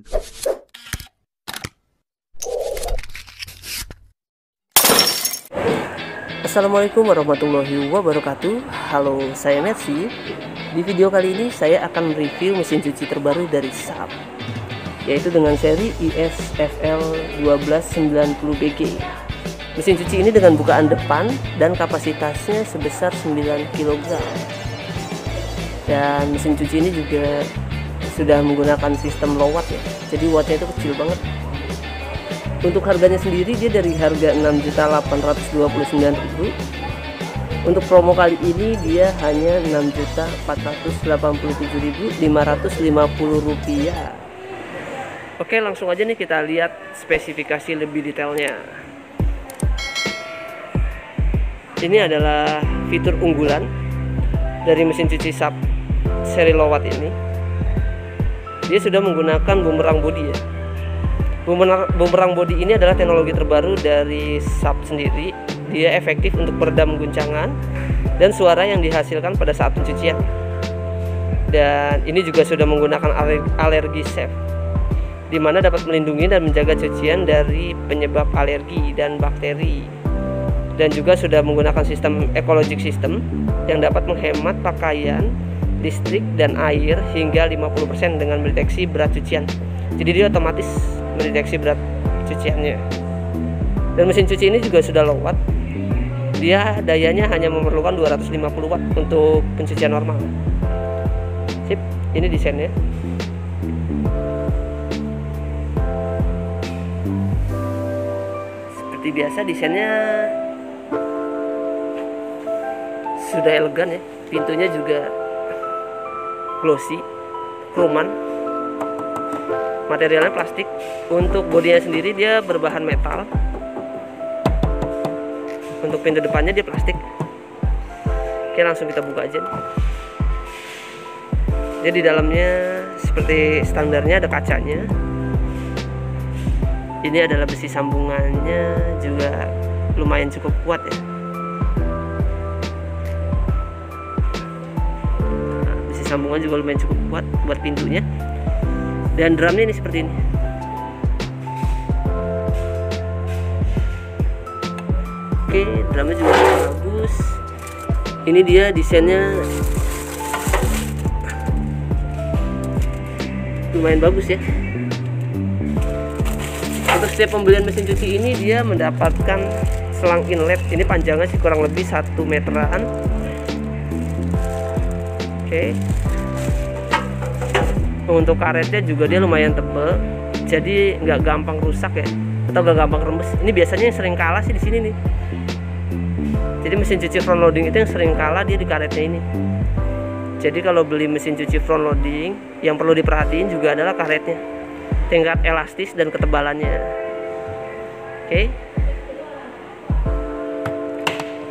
terus. Assalamualaikum warahmatullahi wabarakatuh. Halo saya Mercy Di video kali ini saya akan mereview mesin cuci terbaru dari SAP Yaitu dengan seri ISFL 1290BG Mesin cuci ini dengan bukaan depan dan kapasitasnya sebesar 9 kg Dan mesin cuci ini juga sudah menggunakan sistem low watt ya. Jadi wattnya itu kecil banget. Untuk harganya sendiri dia dari harga 6.829.000 untuk promo kali ini dia hanya 6.487.550 rupiah. Oke langsung aja nih kita lihat spesifikasi lebih detailnya. Ini adalah fitur unggulan dari mesin cuci SAP seri Lowat ini dia sudah menggunakan bumerang body ya Bumerang body ini adalah teknologi terbaru dari SAP sendiri. Dia efektif untuk peredam guncangan dan suara yang dihasilkan pada saat pencucian. Dan ini juga sudah menggunakan alergi safe di mana dapat melindungi dan menjaga cucian dari penyebab alergi dan bakteri. Dan juga sudah menggunakan sistem ekologik system yang dapat menghemat pakaian, listrik dan air hingga 50% dengan mendeteksi berat cucian. Jadi dia otomatis mendeteksi berat cuciannya. Dan mesin cuci ini juga sudah low watt dia dayanya hanya memerlukan 250 watt untuk pencucian normal. Sip ini desainnya. Seperti biasa desainnya sudah elegan ya. Pintunya juga glossy kroman materialnya plastik. Untuk bodinya sendiri dia berbahan metal. Untuk pintu depannya dia plastik. Oke langsung kita buka aja. Jadi di dalamnya seperti standarnya ada kacanya. Ini adalah besi sambungannya juga lumayan cukup kuat ya sambungan juga lumayan cukup kuat buat pintunya. Dan drumnya ini seperti ini. Oke drumnya juga bagus. Ini dia desainnya. Lumayan bagus ya. Untuk setiap pembelian mesin cuci ini dia mendapatkan selang inlet. Ini panjangnya sih kurang lebih satu meteran. Oke untuk karetnya juga dia lumayan tebel jadi nggak gampang rusak ya atau nggak gampang rembes. Ini biasanya yang sering kalah sih di sini nih. Jadi mesin cuci front loading itu yang sering kalah dia di karetnya ini. Jadi kalau beli mesin cuci front loading yang perlu diperhatiin juga adalah karetnya. Tingkat elastis dan ketebalannya. Oke.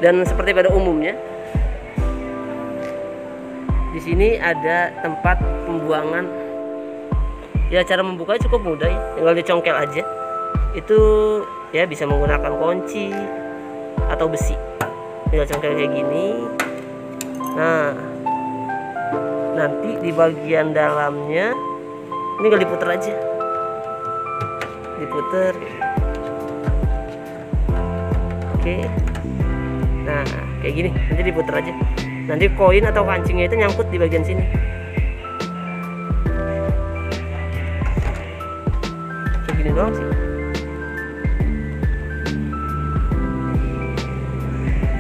Dan seperti pada umumnya di sini ada tempat pembuangan ya cara membuka cukup mudah ya. Tinggal dicongkel aja. Itu ya bisa menggunakan kunci atau besi. Tinggal congkel kayak gini. Nah nanti di bagian dalamnya ini tinggal diputer aja. Diputer. Oke. Nah kayak gini. Nanti diputer aja. Nanti koin atau kancingnya itu nyangkut di bagian sini gini doang sih.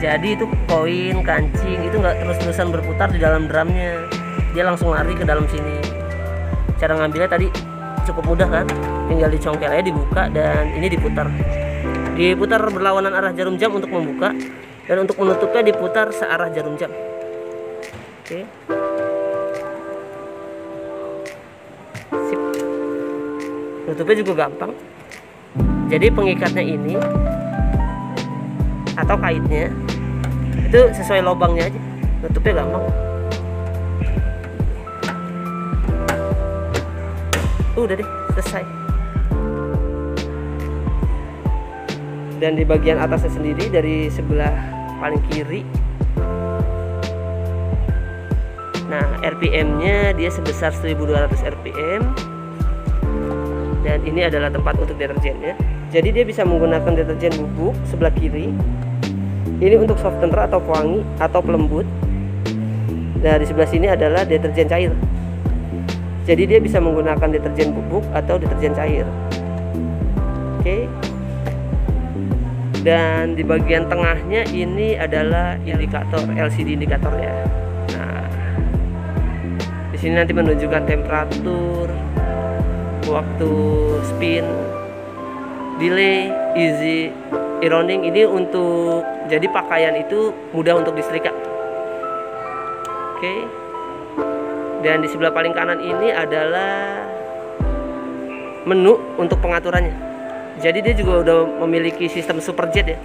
Jadi itu koin kancing itu nggak terus-terusan berputar di dalam drumnya. Dia langsung lari ke dalam sini. Cara ngambilnya tadi cukup mudah kan? Tinggal dicongkel aja dibuka dan ini diputar. Diputar berlawanan arah jarum jam untuk membuka dan untuk menutupnya diputar searah jarum jam. Oke. sip nutupnya juga gampang. Jadi pengikatnya ini atau kaitnya itu sesuai lubangnya aja. Nutupnya gampang. Udah deh selesai. Dan di bagian atasnya sendiri dari sebelah paling kiri nah RPM nya dia sebesar 1200 RPM dan ini adalah tempat untuk deterjennya. Jadi dia bisa menggunakan deterjen bubuk sebelah kiri. Ini untuk softener atau pewangi atau pelembut. Nah di sebelah sini adalah deterjen cair. Jadi dia bisa menggunakan deterjen bubuk atau deterjen cair. Oke. Dan di bagian tengahnya ini adalah indikator LCD indikator ya nah di sini nanti menunjukkan temperatur waktu spin delay easy ironing ini untuk jadi pakaian itu mudah untuk disetrika oke. Dan di sebelah paling kanan ini adalah menu untuk pengaturannya. Jadi dia juga udah memiliki sistem super jet ya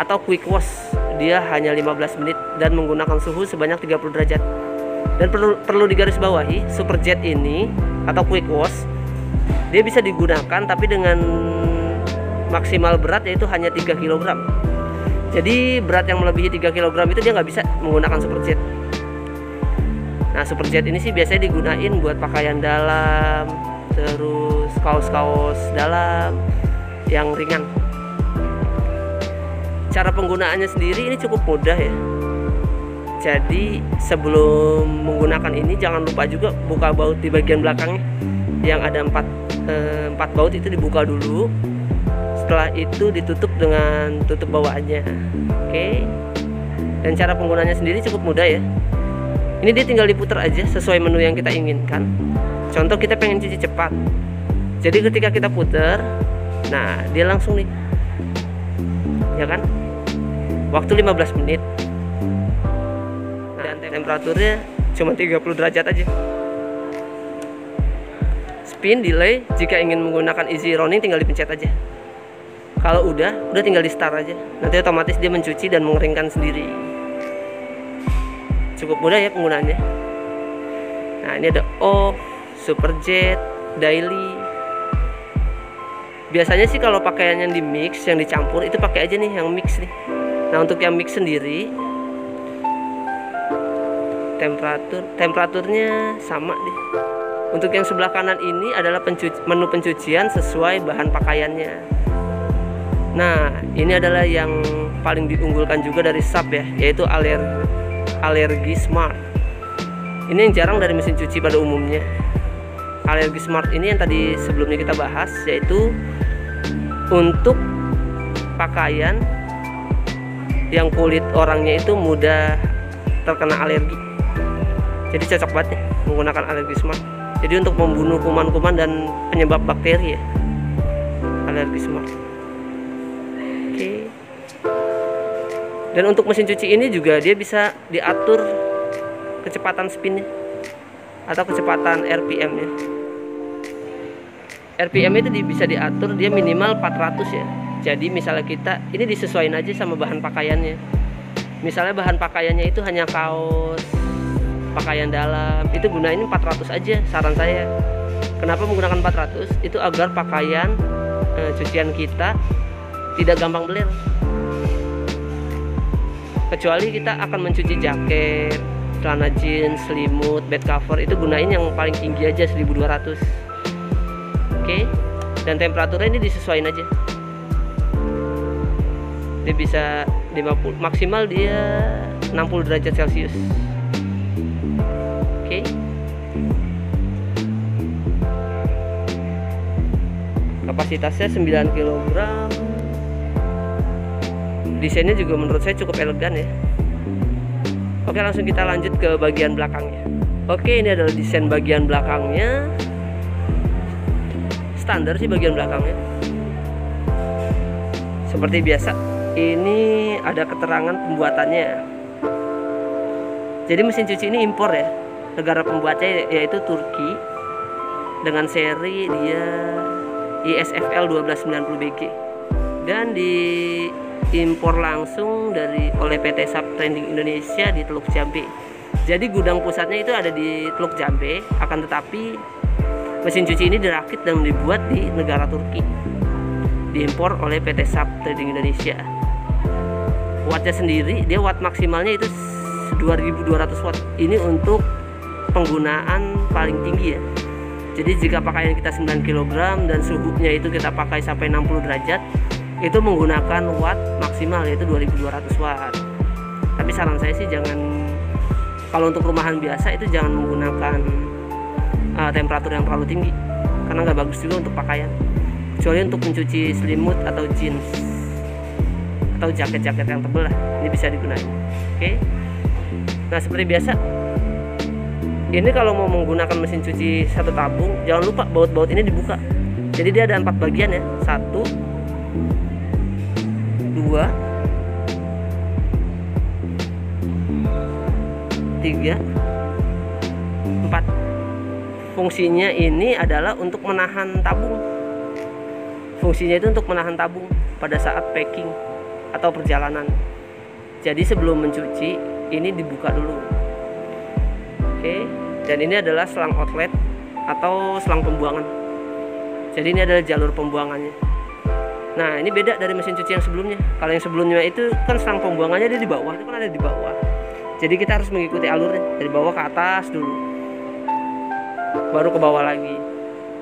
atau quick wash. Dia hanya 15 menit dan menggunakan suhu sebanyak 30 derajat. Dan perlu perlu digarisbawahi super jet ini atau quick wash dia bisa digunakan tapi dengan maksimal berat yaitu hanya 3 kg jadi berat yang melebihi 3 kg itu dia nggak bisa menggunakan superjet nah superjet ini sih biasanya digunain buat pakaian dalam terus kaos-kaos dalam yang ringan. Cara penggunaannya sendiri ini cukup mudah ya. Jadi sebelum menggunakan ini jangan lupa juga buka baut di bagian belakangnya yang ada empat eh, empat baut itu dibuka dulu. Setelah itu ditutup dengan tutup bawaannya. Oke. Dan cara penggunanya sendiri cukup mudah ya. Ini dia tinggal diputar aja sesuai menu yang kita inginkan. Contoh kita pengen cuci cepat. Jadi ketika kita putar nah dia langsung nih. Ya kan? Waktu 15 menit. Dan temperaturnya cuma 30 derajat aja spin delay. Jika ingin menggunakan easy running tinggal dipencet aja. Kalau udah udah tinggal di start aja. Nanti otomatis dia mencuci dan mengeringkan sendiri. Cukup mudah ya penggunaannya. Nah ini ada off superjet daily. Biasanya sih kalau pakaian yang di mix yang dicampur itu pakai aja nih yang mix nih. Nah untuk yang mix sendiri temperatur temperaturnya sama deh untuk yang sebelah kanan ini adalah pencuci, menu pencucian sesuai bahan pakaiannya Nah, ini adalah yang paling diunggulkan juga dari SAP ya, yaitu aler alergi smart. Ini yang jarang dari mesin cuci pada umumnya. Alergi smart ini yang tadi sebelumnya kita bahas yaitu untuk pakaian yang kulit orangnya itu mudah terkena alergi. Jadi cocok banget ya menggunakan alergi smart. Jadi untuk membunuh kuman-kuman dan penyebab bakteri ya. Alergi smart okay. dan untuk mesin cuci ini juga dia bisa diatur kecepatan spinnya atau kecepatan RPM nya RPM itu bisa diatur dia minimal 400 ya jadi misalnya kita ini disesuaikan aja sama bahan pakaiannya misalnya bahan pakaiannya itu hanya kaos pakaian dalam. Itu gunain 400 aja saran saya. Kenapa menggunakan 400 itu agar pakaian e, cucian kita tidak gampang beler kecuali kita akan mencuci jaket celana jeans, selimut, bed cover itu gunain yang paling tinggi aja 1200 oke? Dan temperaturnya ini disesuaikan aja. Dia bisa 50 maksimal dia 60 derajat celcius kapasitasnya 9 kg desainnya juga menurut saya cukup elegan ya. Oke langsung kita lanjut ke bagian belakangnya. Oke ini adalah desain bagian belakangnya. Standar sih bagian belakangnya. Seperti biasa ini ada keterangan pembuatannya. Jadi mesin cuci ini impor ya. Negara pembuatnya yaitu Turki. Dengan seri dia ISFL 1290 BG dan di impor langsung dari oleh PT Sub Trending Indonesia di Teluk Jambe. Jadi gudang pusatnya itu ada di Teluk Jambe, akan tetapi mesin cuci ini dirakit dan dibuat di negara Turki. Diimpor oleh PT Sub Trading Indonesia. Wattnya sendiri, dia watt maksimalnya itu 2200 watt. Ini untuk penggunaan paling tinggi ya. Jadi jika pakaian kita 9 kg dan suhunya itu kita pakai sampai 60 derajat itu menggunakan watt maksimal yaitu 2200 watt. Tapi saran saya sih jangan kalau untuk rumahan biasa itu jangan menggunakan uh, temperatur yang terlalu tinggi karena nggak bagus juga untuk pakaian. Kecuali untuk mencuci selimut atau jeans atau jaket-jaket yang tebal lah ini bisa digunakan oke? Okay? nah seperti biasa ini kalau mau menggunakan mesin cuci satu tabung jangan lupa baut-baut ini dibuka. Jadi dia ada empat bagian ya. Satu dua tiga empat. Fungsinya ini adalah untuk menahan tabung. Fungsinya itu untuk menahan tabung pada saat packing atau perjalanan. Jadi sebelum mencuci ini dibuka dulu dan ini adalah selang outlet atau selang pembuangan. Jadi ini adalah jalur pembuangannya. Nah, ini beda dari mesin cuci yang sebelumnya. Kalau yang sebelumnya itu kan selang pembuangannya ada di bawah, itu kan ada di bawah. Jadi kita harus mengikuti alurnya dari bawah ke atas dulu. Baru ke bawah lagi.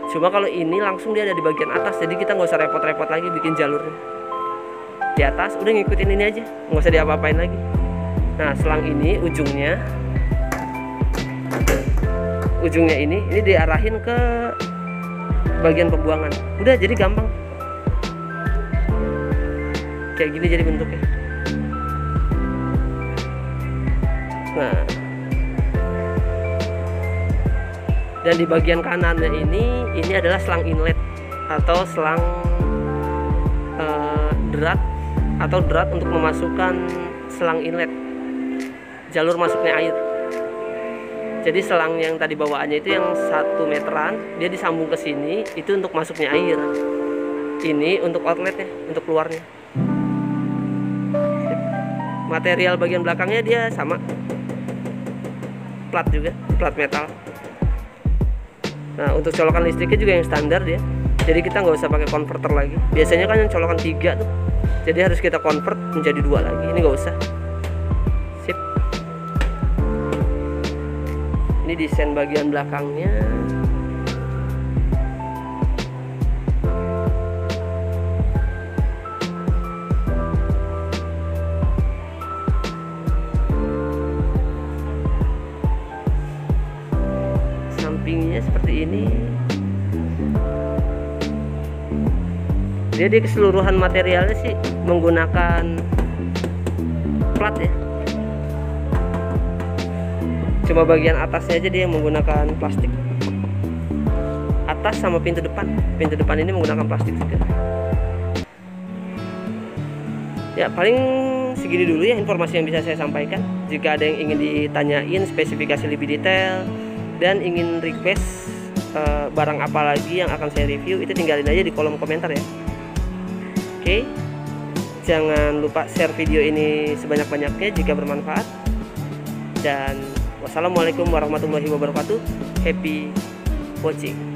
Cuma kalau ini langsung dia ada di bagian atas, jadi kita nggak usah repot-repot lagi bikin jalurnya. Di atas udah ngikutin ini aja, nggak usah diapa-apain lagi. Nah, selang ini ujungnya ujungnya ini ini diarahin ke bagian pembuangan. Udah jadi gampang. Kayak gini jadi bentuknya. Nah. Dan di bagian kanannya ini ini adalah selang inlet atau selang uh, derat atau derat untuk memasukkan selang inlet jalur masuknya air jadi selang yang tadi bawaannya itu yang satu meteran dia disambung ke sini itu untuk masuknya air. Ini untuk outletnya untuk keluarnya. Material bagian belakangnya dia sama. Plat juga plat metal. Nah untuk colokan listriknya juga yang standar dia. Jadi kita nggak usah pakai konverter lagi. Biasanya kan yang colokan tiga tuh. Jadi harus kita convert menjadi dua lagi. Ini nggak usah desain bagian belakangnya. Sampingnya seperti ini. Jadi keseluruhan materialnya sih menggunakan plat ya cuma bagian atasnya aja dia menggunakan plastik. Atas sama pintu depan. Pintu depan ini menggunakan plastik juga ya paling segini dulu ya informasi yang bisa saya sampaikan. Jika ada yang ingin ditanyain spesifikasi lebih detail dan ingin request uh, barang apa lagi yang akan saya review itu tinggalin aja di kolom komentar ya. Oke. Jangan lupa share video ini sebanyak-banyaknya jika bermanfaat. Dan Wassalamualaikum warahmatullahi wabarakatuh. Happy watching.